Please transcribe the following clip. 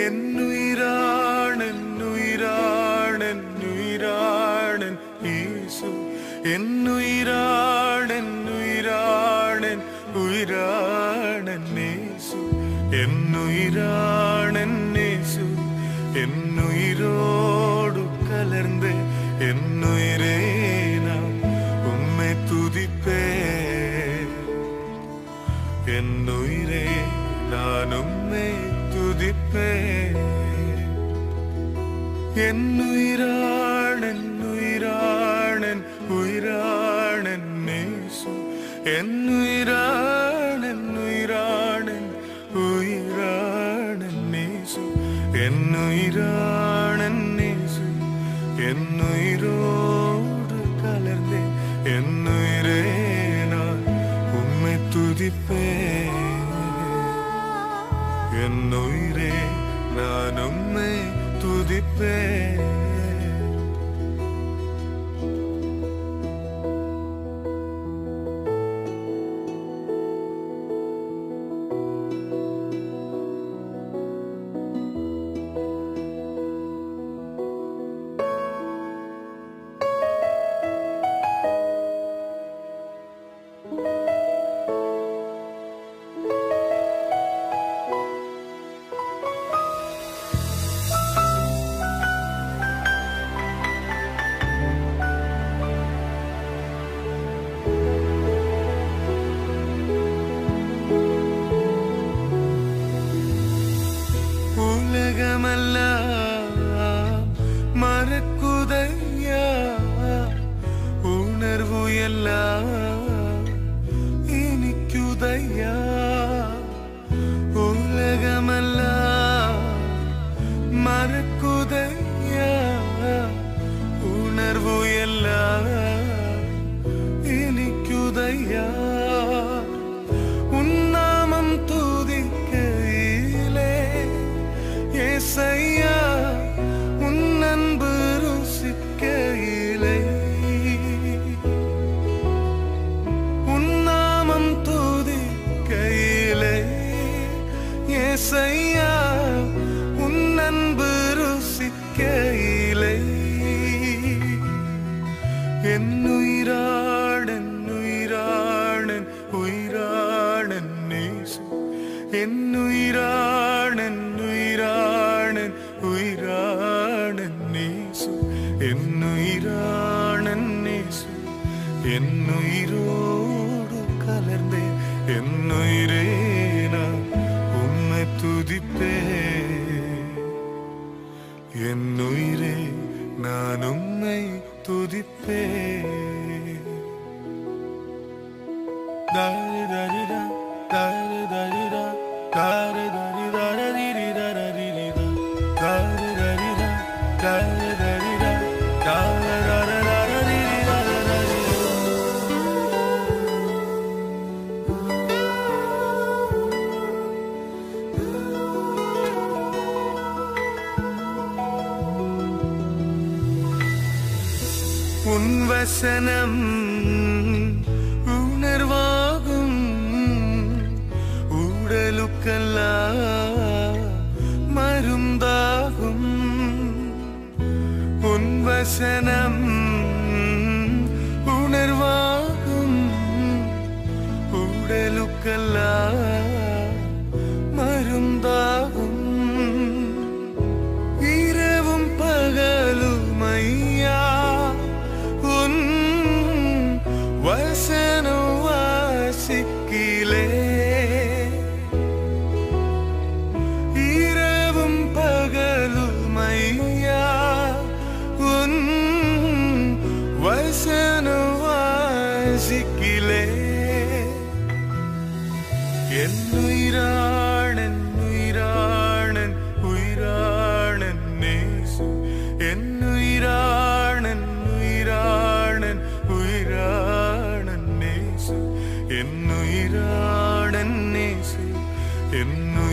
എന്നുയിരാണൻ ഉയിരാണൻ ഉയിരാണൻ യേശു എന്നുയിരാണൻ ഉയിരാണൻ ഉയിരാണൻ യേശു എന്നുയിരാണൻ യേശു എന്നുയിരോടു കലർന്ന് എന്നുയിരേ നാം ഉമ്മെ തുതിപ്പേ എന്നുയിരേ നാനുമ്മേ വിളിപ്പേ എന്നുയിരാണൻ ഉയിരാണൻ ഉയിരാണൻ നേസു എന്നുയിരാണൻ ഉയിരാണൻ ഉയിരാണൻ നേസു എന്നുയിരാണൻ നേസു എന്നുയിരോട് കലർന്നേ എന്നുയിരേന ഉമ്മ തുതിപ്പേ. உம்மை துதிப்பேன் என்னுயிரே മറക്കുതയ്യമല്ല മറക്കുതയ്യ ഉണർവുയെല്ലാം. ஏசையா உன் அன்பு ருசிக்க இலை உன்னாமம் துதிக்க இலை ஏசையா உன் அன்பு ருசிக்க இலை என்னுயிராடன் உயிராடன் உயிராடன் என்னுயிரா உயிராடன் உயிராடன் நேசு என்னுயிராடன் நேசு என்னுயிரோடு கலர்ந்தே என்னுயிரே நான் உம்மை துதிப்பேன் என்னுயிரே நான் உம்மை துதிப்பேன் தாரி தாரிடா தாரி தாரிடா தாரி தாரி ഉൻവസനം ഉണർവാകും. ഉടലുക്കല്ല മരുന്താകും. ഉൻവസനം வாசிக்கிலே என்னுயிராணன் உயிராணன் உயிராணன் நேசு என்னுயிராணன் உயிராணன் உயிராணன் நேசு என்னுயிராணன் நேசு என்னுயிரோடு